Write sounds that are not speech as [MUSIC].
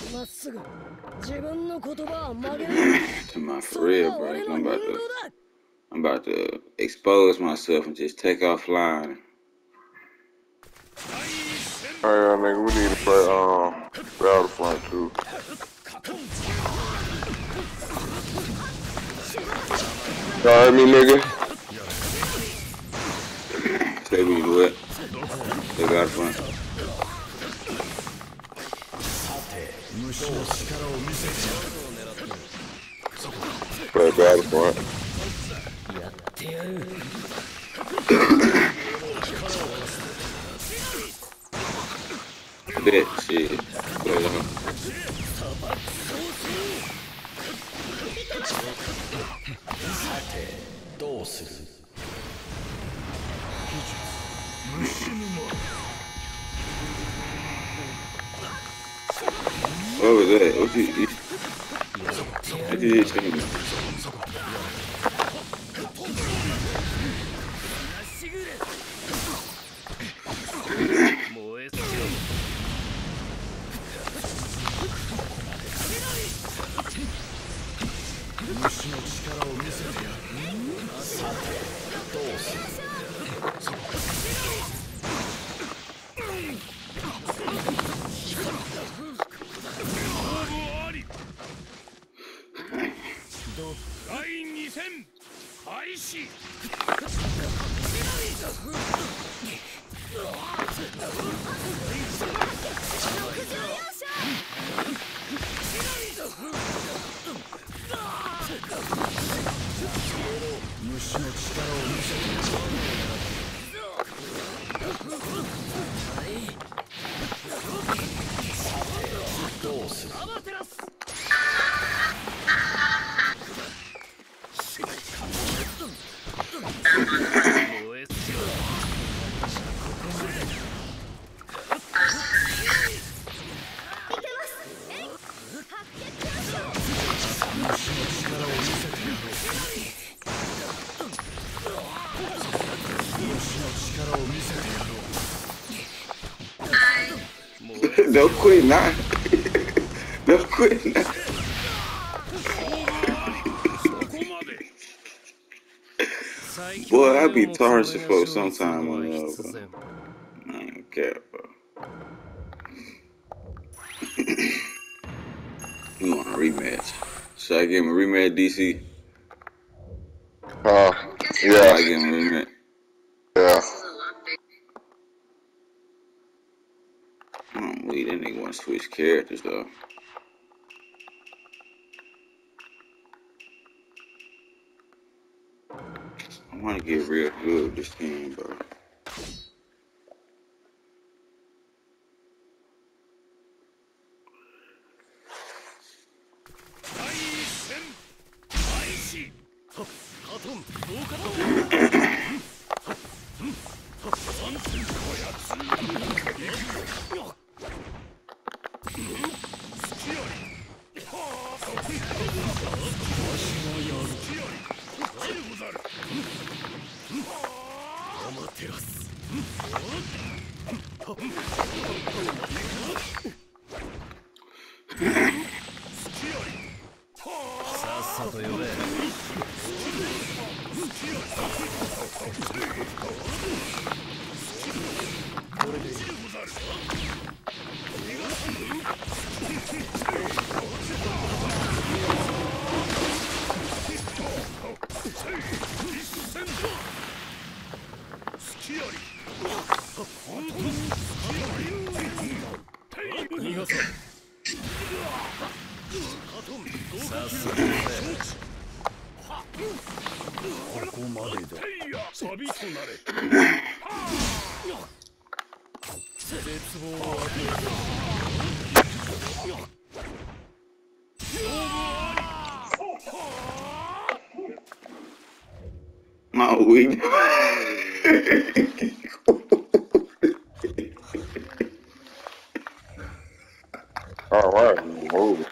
[LAUGHS] My for real, bro. I'm about to, I'm about to expose myself and just take off flying. All right, uh, nigga, we need to play um Battlefront 2. Y'all heard me, nigga? Say we do it. Play Battlefront. Pegaram com ela. Cadê esse problema? Doce. What was that? What you, you What you just 第2戦開始虫の力を見せてどうする？Don't quit now. Don't quit now. Boy, I be tarnished for sometime on the I don't care, bro. you want a rematch? Should I give him a rematch, DC? Uh, yeah. I give him a rematch. That nigga want to switch characters, though. I want to get real good with this game, bro. Fire! さっさと呼べここまでだ。サビとなれ絶望を与える My far and move.